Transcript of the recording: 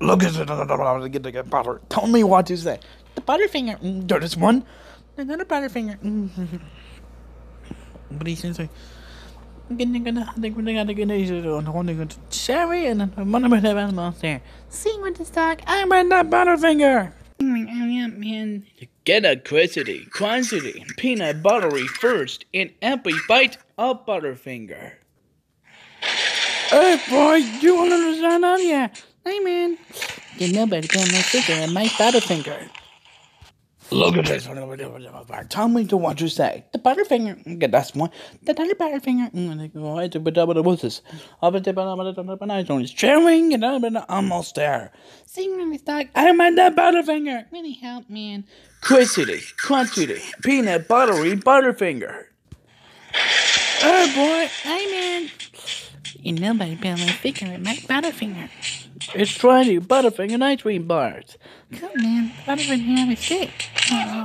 Look at it. Get the butter. Tell me what to say. The butterfinger. Mm, there is one. Another butterfinger. Mm. But he says, gonna gonna gonna gonna gonna gonna cherry and then one of the monster. Sing with the stock. I'm in the butterfinger. Man, get a quantity, quantity, peanut buttery first, and every bite of butterfinger. Hey boy, you don't understand that yet? Hey man, you nobody got no sugar in my butterfinger. Look at this. Tell me to what you say. The butterfinger. Okay, that's one. The other butterfinger. Mm, this? It's chewing and I'm almost there. Sing me stuck. I'm at the butterfinger. Really help, man. Quantity, quantity, peanut buttery butterfinger. Oh boy, hey man. You nobody got my finger in my butterfinger. It's twenty butterfinger ice cream bars. Come on, man, butterfinger have a stick. Oh.